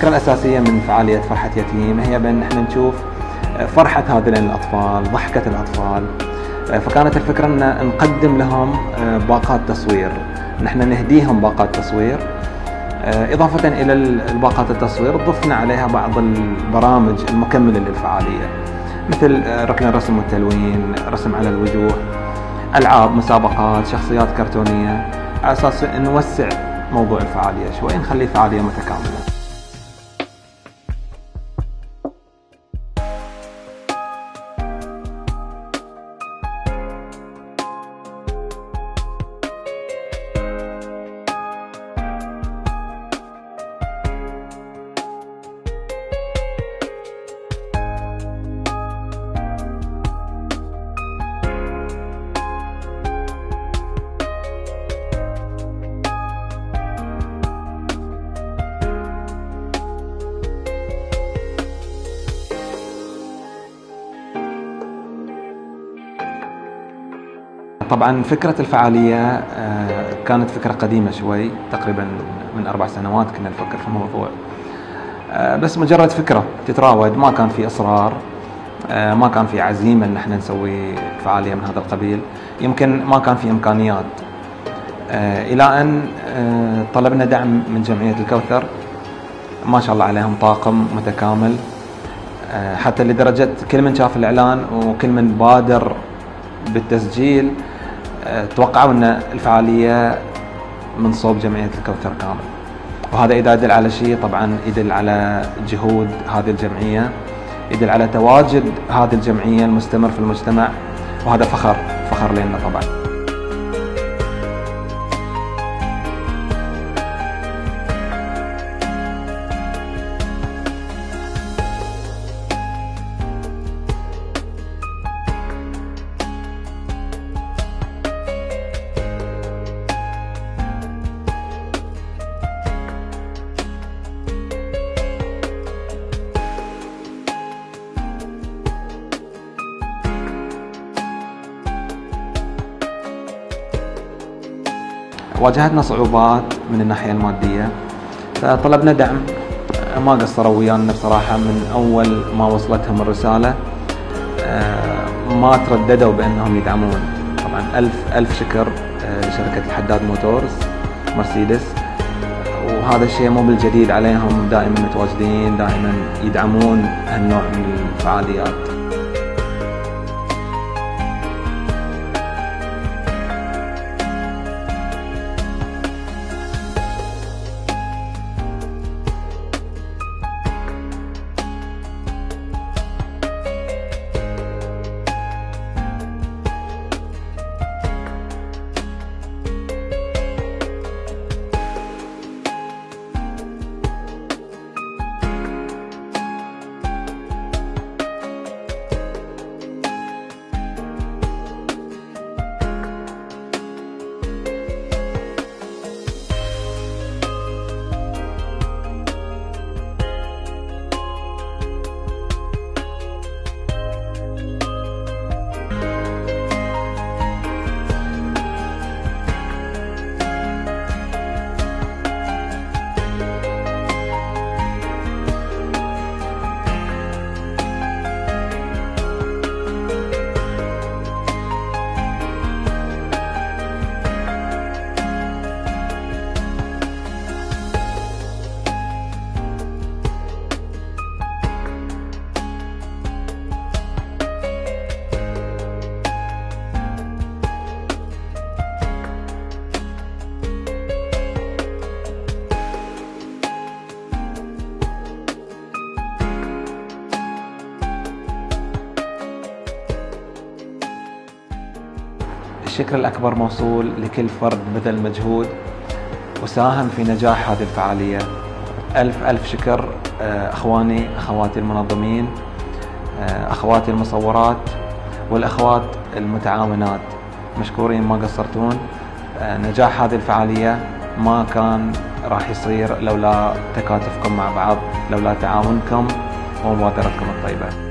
الفكرة الأساسية من فعالية فرحة يتيم هي بأن إحنا نشوف فرحة هذين الأطفال ضحكة الأطفال. فكانت الفكرة أن نقدم لهم باقات تصوير. نحن نهديهم باقات تصوير. إضافة إلى الباقات التصوير ضفنا عليها بعض البرامج المكملة للفعالية. مثل ركن الرسم والتلوين رسم على الوجوه ألعاب مسابقات شخصيات كرتونية على أساس نوسع موضوع الفعالية شوي نخلي فعالية متكاملة. طبعا فكرة الفعالية آه، كانت فكرة قديمة شوي تقريبا من أربع سنوات كنا نفكر في الموضوع. آه، بس مجرد فكرة تتراود ما كان في إصرار آه، ما كان في عزيمة أن إحنا نسوي فعالية من هذا القبيل. يمكن ما كان في إمكانيات. إلى أن طلبنا دعم من جمعية الكوثر. ما شاء الله عليهم طاقم متكامل. حتى لدرجة كل من شاف الإعلان وكل من بادر بالتسجيل توقعوا أن الفعالية من صوب جمعية الكوثر كامل وهذا إذا يدل على شيء طبعا يدل على جهود هذه الجمعية يدل على تواجد هذه الجمعية المستمر في المجتمع وهذا فخر فخر لنا طبعا. واجهتنا صعوبات من الناحية المادية فطلبنا دعم. ما قصروا ويانا بصراحة من أول ما وصلتهم الرسالة. آه، ما ترددوا بأنهم يدعمون. طبعا ألف ألف شكر آه، لشركة الحداد موتورز مرسيدس. وهذا الشيء مو بالجديد عليهم. دائما متواجدين دائما يدعمون هالنوع من الفعاليات. الشكر الأكبر موصول لكل فرد بذل مجهود وساهم في نجاح هذه الفعالية. ألف ألف شكر آه، أخواني أخواتي المنظمين آه، أخواتي المصورات والأخوات المتعاونات. مشكورين ما قصرتون. آه، نجاح هذه الفعالية ما كان راح يصير لولا تكاتفكم مع بعض لولا تعاونكم ومبادرتكم الطيبة.